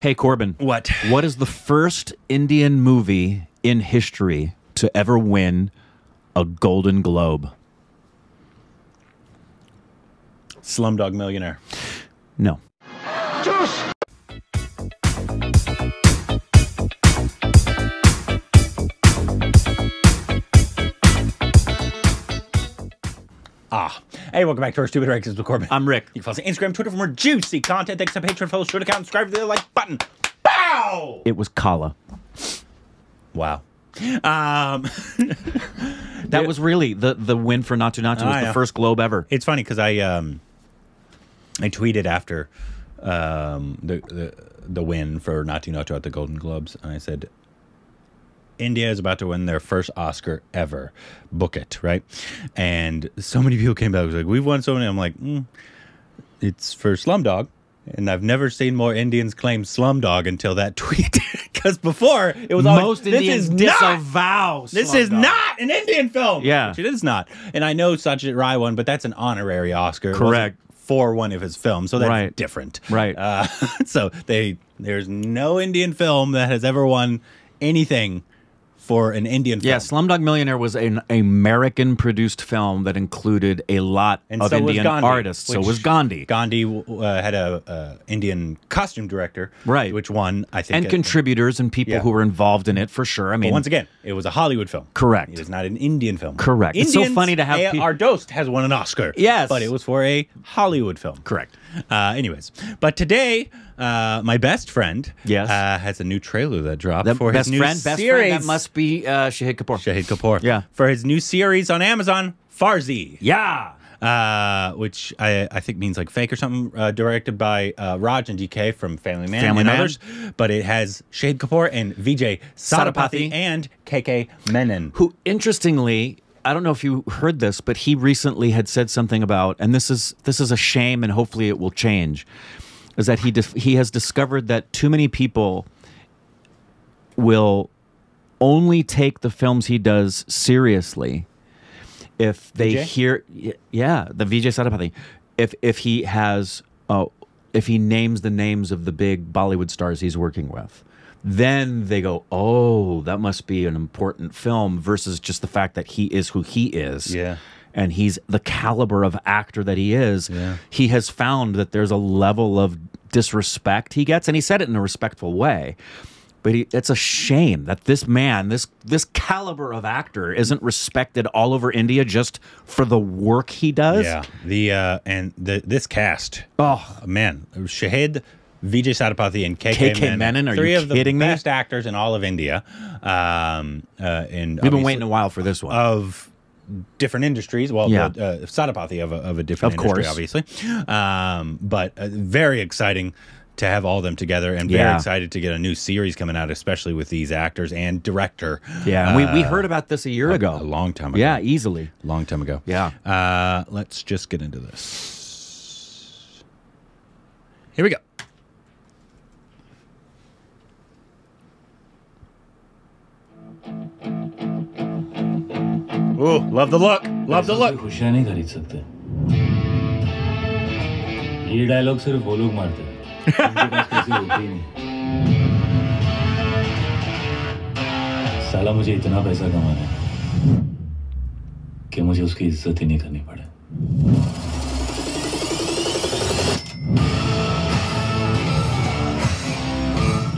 Hey, Korbin. What? What is the first Indian movie in history to ever win a Golden Globe? Slumdog Millionaire. No. Ah. Hey, welcome back to our Stupid Reactions with Korbin. I'm Rick. You can follow us on Instagram, Twitter for more juicy content. Thanks to Patreon, fellow shoot account, subscribe to the like button. Bow! It was Kala. Wow. Um, That was really the, the win for Naatu Naatu. It I was the know. first Globe ever. it's funny because I um, I tweeted after um, the, the the win for Naatu Naatu at the Golden Globes, and I said, India is about to win their first Oscar ever. Book it, right? And so many people came back was like, "We've won so many." I'm like, mm, "It's for Slumdog." And I've never seen more Indians claim Slumdog until that tweet. Because before it was always, Most this Indians is not this is not an Indian film. Yeah. Which it is not. And I know Satyajit Ray won, but that's an honorary Oscar. Correct. For one of his films. So that's Right. different. Right. Uh, so they there's no Indian film that has ever won anything for an Indian film. Yeah, Slumdog Millionaire was an American produced film that included a lot And of so Indian Gandhi, artists. So was Gandhi. Gandhi uh, had a uh, Indian costume director, Right. Which won, I think. and contributors and people Yeah. who were involved in it for sure. I mean, But once again, it was a Hollywood film. Correct. It is not an Indian film. Correct. It's so funny to have A- peop- Ardost has won an Oscar. Yes. But it was for a Hollywood film. correct. Uh, anyways, but today, uh, my best friend Yes. uh, has a new trailer that dropped The for his new friend, best series. friend, that must be uh, Shahid Kapoor. Shahid Kapoor. Yeah. For his new series on Amazon, Farzi. Yeah. Uh, which I, I think means like fake or something, uh, directed by uh, Raj and DK from Family Man Family and Man. others. But it has Shahid Kapoor and Vijay Sethupathi. and KK Menon. Who, interestingly, I don't know if you heard this, but he recently had said something about, and this is this is a shame, and hopefully it will change. Is that he he has discovered that too many people will only take the films he does seriously if they Vijay? hear yeah the Vijay Sethupathi if if he has uh, if he names the names of the big Bollywood stars he's working with then they go oh that must be an important film versus just the fact that he is who he is Yeah. and he's the caliber of actor that he is Yeah. he has found that there's a level of disrespect he gets and he said it in a respectful way but he, it's a shame that this man this this caliber of actor isn't respected all over India just for the work he does Yeah. The uh, and the this cast. oh man, Shahid, Vijay Sethupathi, and KK, KK Menon. Menon, are three you of the kidding me? best actors in all of India. Um, uh, and we've been waiting a while for this one of different industries. Well, Yeah. the, uh, Sethupathi of a, of a different Of industry, course. obviously. Um, but uh, very exciting to have all of them together, and very Yeah. excited to get a new series coming out, especially with these actors and director. yeah and we, we uh, heard about this a year ago a long time ago. yeah easily long time ago. Yeah. Uh, let's just get into this. Here we go. Love the look. Love the look. खुशियाँ नहीं खरीद सकते। ये dialogue सिर्फ़ वो लोग मारते हैं। साला मुझे इतना पैसा कमाना है कि मुझे उसकी इज़्ज़त ही नहीं करनी पड़े।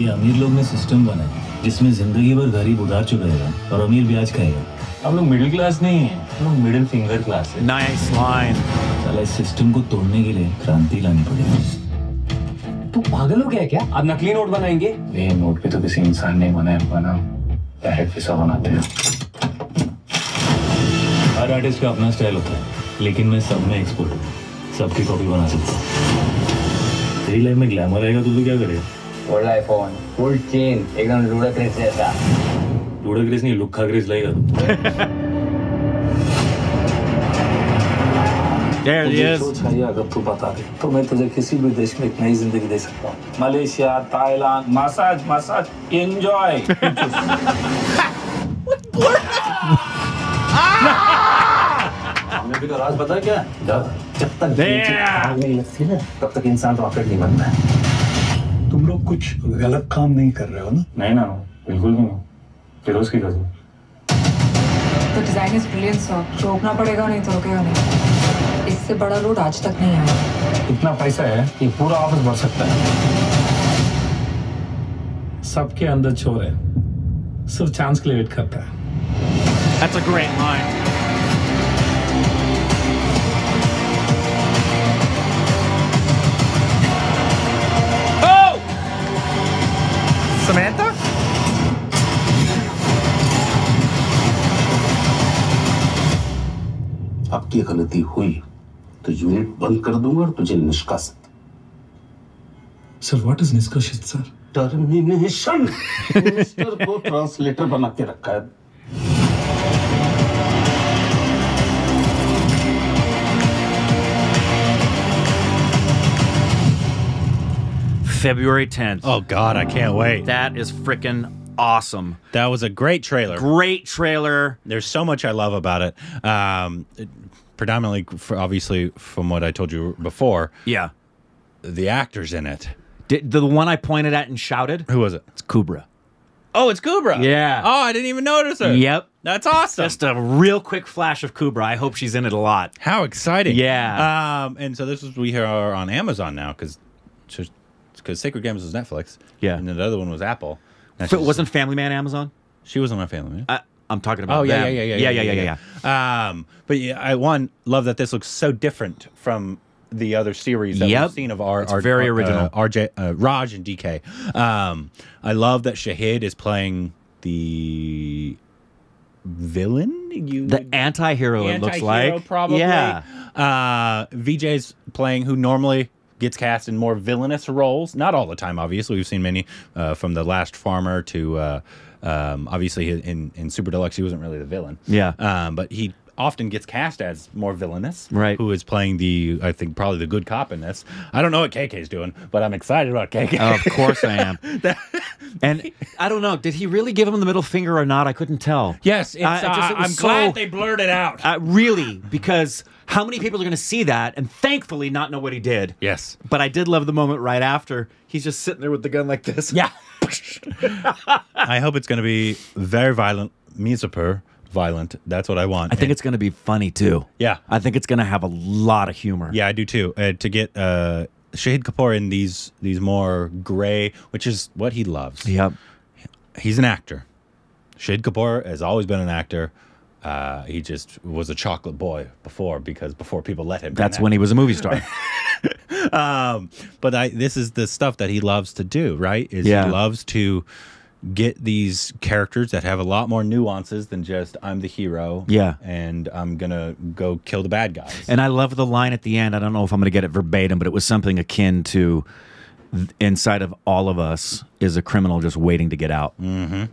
ये अमीर लोग ने सिस्टम बनाया जिसमें ज़िंदगी भर गरीब उधार चुकाएगा और अमीर ब्याज खाएगा। हम लोग मिडिल क्लास नहीं है हम लोग मिडिल फिंगर क्लास है। Nice line. साला इस सिस्टम को तोड़ने के लिए क्रांति लानी पड़ेगी। तू पागल हो गया क्या? अब नकली नोट बनाएँगे? ये नोट पे तो किसी इंसान ने बनाया होगा ना डायरेक्ट पैसा बनाते हैं। हर आर्टिस्ट का अपना स्टाइल होता है लेकिन मैं सब में एक्सपर्ट हूँ। सबकी कॉपी बना सकता हूँ। तेरी लाइफ में ग्लैमर आएगा तो तू क्या करेगा? फुल आईफोन फुल चेन एकदम लूडक्रिस जैसा लूडा ग्रेस नहीं लुक्खा ग्रेस लाएगा तू there he is सोच है अगर तू बता दे तो मैं तुझे किसी भी देश में एक नई ज़िंदगी दे सकता हूँ। Malaysia Thailand massage massage enjoy हमें भी तो राज पता है क्या? जब जब तक. आग नहीं लगती ना तब तक इंसान रॉकेट नहीं बनता है। तुम लोग लोग कुछ गलत काम नहीं कर रहे हो ना? नहीं ना बिल्कुल नहीं। फिरोज की कसम। तो डिज़ाइन इज़ ब्रिलियंट सर रोकना पड़ेगा नहीं तो रुकेगा नहीं। इससे बड़ा लोड आज तक नहीं आया। इतना पैसा है कि पूरा ऑफ़िस भर सकता है। सबके अंदर चोर है। सिर्फ़ चांस के लिए वेट करता है। That's a great line. गलती हुई तो यूनिट बंद कर दूंगा और तुझे निष्कासित sir what is निष्कर्षित sir termination minister को ट्रांसलेटर बना के रखा है February 10th. Oh God, I can't wait. That is freaking awesome. That was a great trailer. Great trailer. There's so much I love about it. Um, it- predominantly, for obviously, from what I told you before, Yeah. the actors in it. Did, the one I pointed at and shouted? Who was it? It's Kubra. Oh, it's Kubra. Yeah. Oh, I didn't even notice her. Yep. That's awesome. Just a real quick flash of Kubra. I hope she's in it a lot. How exciting! Yeah. Um, and so this is we are on Amazon now because because Sacred Games was Netflix. Yeah. and then the other one was Apple. It wasn't Family Man Amazon? she was on my family. I, I'm talking about Oh yeah, them. yeah, yeah, yeah, yeah, yeah, yeah, yeah. Um, but yeah, I one love that this looks so different from the other series that Yep. we've seen of our, It's our very uh, original. RJ, uh, Raj and DK. Um, I love that Shahid is playing the villain. You The anti-hero, it looks anti-hero, like. probably. Yeah. Uh, VJ's playing who normally gets cast in more villainous roles. Not all the time, obviously. We've seen many uh, from the Last Farmer to uh, um, obviously in in Super Deluxe. He wasn't really the villain. Yeah. Um, but he often gets cast as more villainous. Right. Who is playing the I think probably the good cop in this. I don't know what KK's doing, but I'm excited about KK. Of course I am. and I don't know, did he really give him the middle finger or not? I couldn't tell. yes, it's, I- just- uh, was I'm so- glad they blurred it out. Uh, really, because how many people are going to see that and thankfully not know what he did? yes. But I did love the moment right after. He's just sitting there with the gun like this. Yeah. I hope it's going to be very violent, Mirzapur violent. That's what I want. I think it's going to be funny too. Yeah. I think it's going to have a lot of humor. Yeah, I do too. Uh, to get uh, Shahid Kapoor in these these more gray, which is what he loves. Yep. He's an actor. Shahid Kapoor has always been an actor. Uh, he just was a chocolate boy before because before people let him. That's when he was a movie star. um, but I this is the stuff that he loves to do, right? Is Yeah. he loves to get these characters that have a lot more nuances than just I'm the hero. Yeah. And I'm gonna go kill the bad guys. and I love the line at the end. I don't know if I'm going to get it verbatim, but it was something akin to inside of all of us is a criminal just waiting to get out. Mm-hmm.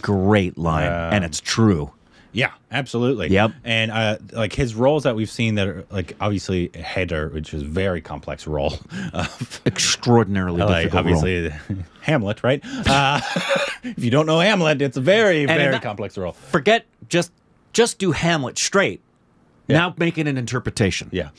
Great line. and it's true. Yeah, absolutely. Yep. And uh, like his roles that we've seen that are like obviously Haider, which is a very complex role. Of, Extraordinarily like difficult role. obviously Hamlet, right? Uh, if you don't know Hamlet, it's a very in very complex role. Forget just just do Hamlet straight. Now make it an interpretation. Yeah.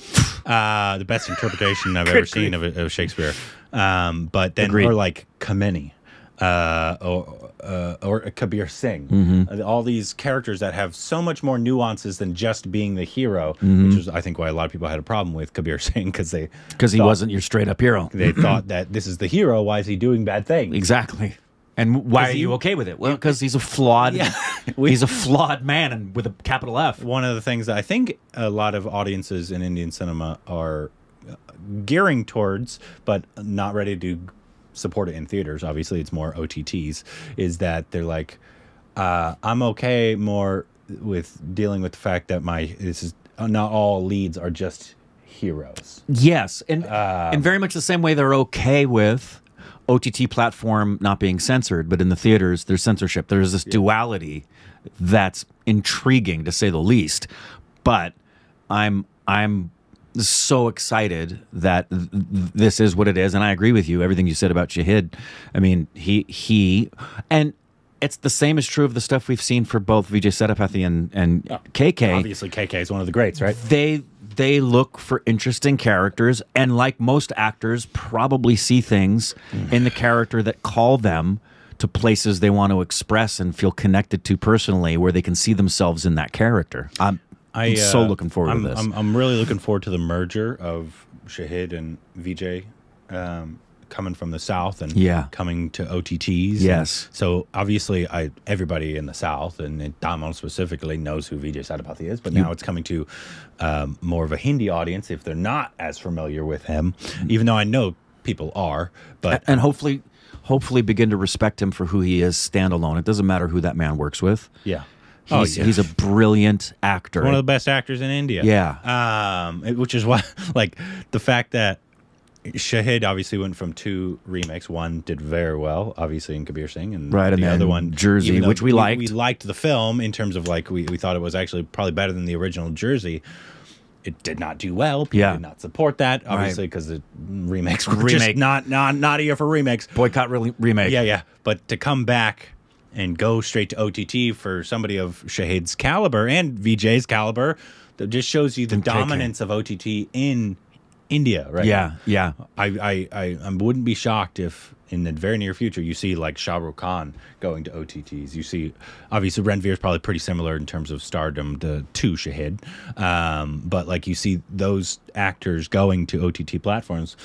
Uh, the best interpretation I've ever seen of, of Shakespeare. Um, but then, Agreed. or like Kaminey, uh, or, uh, or Kabir Singh. Mm-hmm. Uh, All these characters that have so much more nuances than just being the hero, Mm-hmm. which is, I think, why a lot of people had a problem with Kabir Singh because they Because he wasn't your straight up hero. They thought that this is the hero. Why is he doing bad things? Exactly. And why are he- you okay with it? Well, because he's a flawed. Yeah. he's a flawed man, and with a capital F. one of the things that I think a lot of audiences in Indian cinema are uh, gearing towards, but not ready to support it in theaters. Obviously, it's more OTTs. Is that they're like, uh, I'm okay more with dealing with the fact that my this is uh, not all leads are just heroes. Yes, and Um, in very much the same way they're okay with OTT platform not being censored, but in the theaters there's censorship. There's this duality that's intriguing to say the least. But I'm I'm so excited that th- th- this is what it is, and I agree with you. Everything you said about Shahid. I mean, he he and. It's the same is true of the stuff we've seen for both Vijay Sethupathi and, and KK Obviously, KK is one of the greats, right? they they look for interesting characters and like most actors probably see things in the character that call them to places they want to express and feel connected to personally where they can see themselves in that character. I'm, I'm so uh, looking forward I'm, to this. I'm, I'm really looking forward to the merger of Shahid and VJ um, coming from the South and Yeah. coming to OTTs. Yes. And so obviously, I everybody in the South and in Tamil specifically knows who Vijay Sethupathi is, but now it's coming to um, more of a Hindi audience if they're not as familiar with him, even though I know people are. But and hopefully hopefully begin to respect him for who he is standalone. It doesn't matter who that man works with. yeah. He's, he's a brilliant actor. one of the best actors in India. Yeah. Um, which is why, like, the fact that Shahid obviously went from two remakes. One did very well, obviously in Kabir Singh, and Right, and the then other one, Jersey, which we liked. We liked the film in terms of like we, we thought it was actually probably better than the original Jersey. It did not do well. People Yeah. did not support that, obviously, because the remakes were Remake. just not not not a year for remakes. boycott really remake. Yeah, yeah. But to come back and go straight to OTT for somebody of Shahid's caliber and VJ's caliber, that just shows you the And KK. dominance of OTT in India, right? Yeah, yeah. I, I, I, I wouldn't be shocked if in the very near future you see like Shah Rukh Khan going to OTTs. You see, obviously Ranveer is probably pretty similar in terms of stardom to, to Shahid, um, but like you see those actors going to OTT platforms,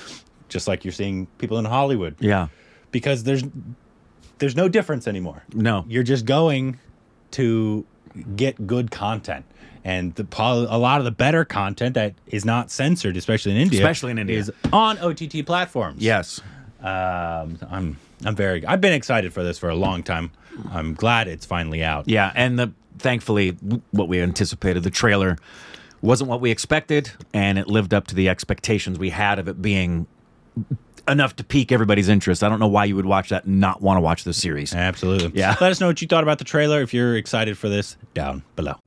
just like you're seeing people in Hollywood Yeah. because there's there's no difference anymore. No. You're just going to get good content. And the a lot of the better content that is not censored, especially in India, Especially in India. is on OTT platforms. Yes. um, I'm I'm very I've been excited for this for a long time. I'm glad it's finally out. Yeah, and the thankfully what we anticipated, the trailer wasn't what we expected, and it lived up to the expectations we had of it being enough to pique everybody's interest. I don't know why you would watch that and not want to watch this series. Absolutely. Yeah. Let us know what you thought about the trailer. If you're excited for this, down below.